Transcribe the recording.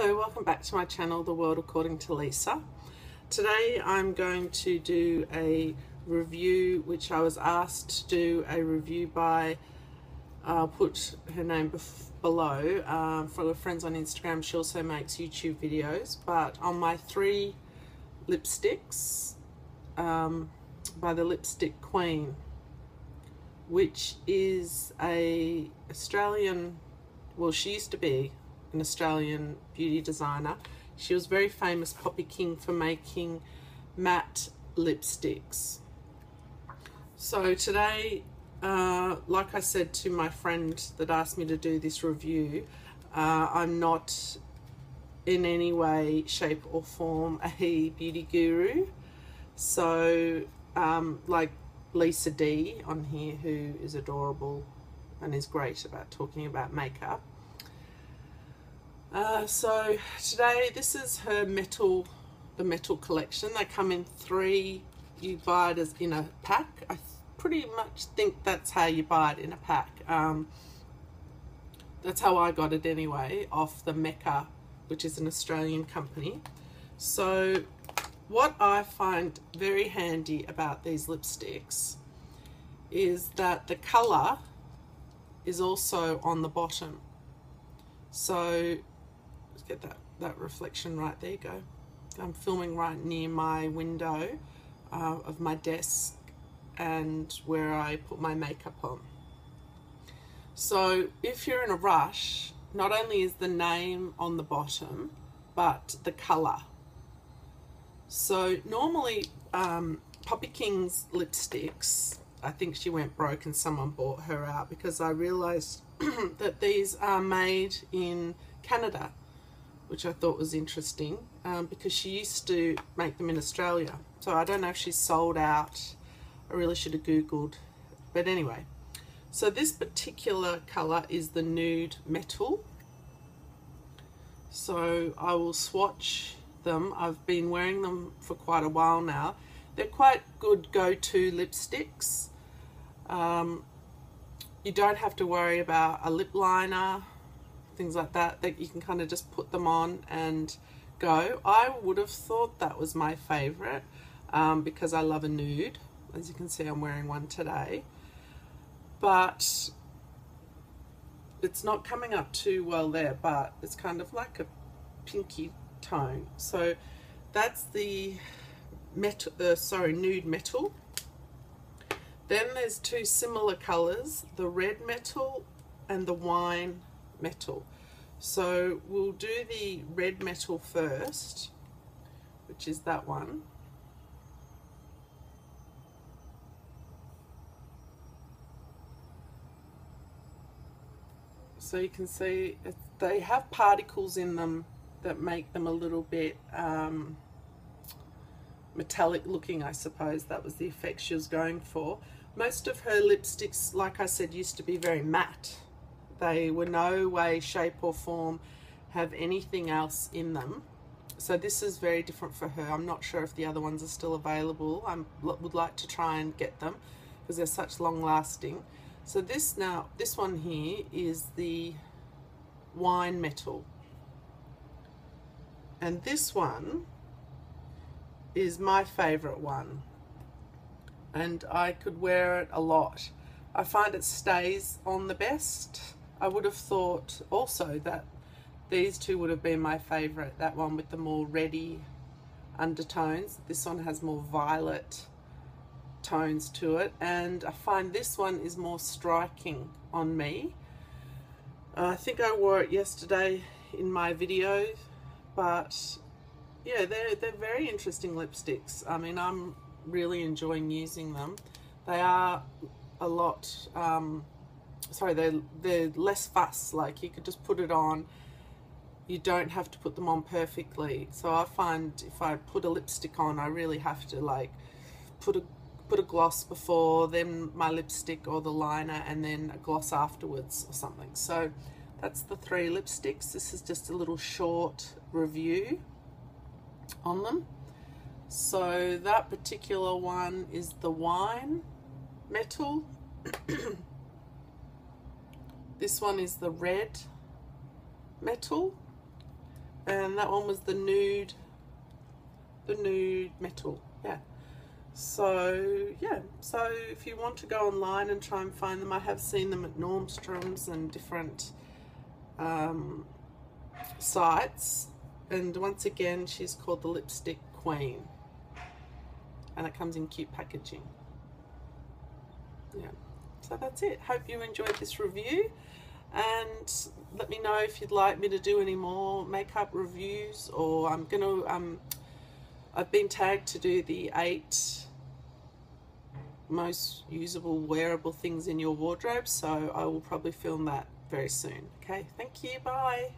Hello, welcome back to my channel, The World According to Lisa. Today I'm going to do a review which I was asked to do a review by, I'll put her name below, um, for her friends on Instagram. She also makes YouTube videos, but on my three lipsticks um, by the Lipstick Queen, which is a Australian, well she used to be an Australian beauty designer. She was very famous, Poppy King, for making matte lipsticks. So today, uh, like I said to my friend that asked me to do this review, uh, I'm not in any way, shape or form a beauty guru. So, um, like Lisa D on here, who is adorable and is great about talking about makeup. Uh, so today this is her metal, the metal collection. They come in three, you buy it as in a pack. I pretty much think that's how you buy it in a pack. Um, that's how I got it anyway, off the Mecca, which is an Australian company. So what I find very handy about these lipsticks is that the colour is also on the bottom. So get that, that reflection right there you go. I'm filming right near my window uh, of my desk and where I put my makeup on. So if you're in a rush, not only is the name on the bottom, but the colour. So normally um, Poppy King's lipsticks, I think she went broke and someone bought her out because I realised that these are made in Canada which I thought was interesting um, because she used to make them in Australia. So I don't know if she's sold out. I really should have Googled. But anyway, so this particular colour is the nude metal. So I will swatch them. I've been wearing them for quite a while now. They're quite good go-to lipsticks. Um, you don't have to worry about a lip liner things like that that you can kind of just put them on and go. I would have thought that was my favorite um, because I love a nude. As you can see, I'm wearing one today. But it's not coming up too well there, but it's kind of like a pinky tone. So that's the metal, uh, sorry, nude metal. Then there's two similar colors, the red metal and the wine metal. So we'll do the red metal first, which is that one. So you can see they have particles in them that make them a little bit um, metallic looking, I suppose. That was the effect she was going for. Most of her lipsticks, like I said, used to be very matte. They were no way, shape or form have anything else in them. So this is very different for her. I'm not sure if the other ones are still available. I would like to try and get them because they're such long lasting. So this now, this one here is the wine metal. And this one is my favorite one. And I could wear it a lot. I find it stays on the best. I would have thought also that these two would have been my favourite. That one with the more reddy undertones. This one has more violet tones to it. And I find this one is more striking on me. Uh, I think I wore it yesterday in my video. But yeah, they're, they're very interesting lipsticks. I mean, I'm really enjoying using them. They are a lot... Um, sorry, they're, they're less fuss. Like you could just put it on. You don't have to put them on perfectly. So I find if I put a lipstick on, I really have to like put a put a gloss before, then my lipstick or the liner, and then a gloss afterwards or something. So that's the three lipsticks. This is just a little short review on them. So that particular one is the wine metal. This one is the red metal. and that one was the nude, the nude metal. Yeah. So yeah, so if you want to go online and try and find them, I have seen them at Nordstrom's and different um, sites. And once again, she's called the Lipstick Queen, and it comes in cute packaging. Yeah, so that's it. Hope you enjoyed this review, and let me know if you'd like me to do any more makeup reviews, or I'm gonna um. I've been tagged to do the eight most usable wearable things in your wardrobe. So I will probably film that very soon. Okay. Thank you. Bye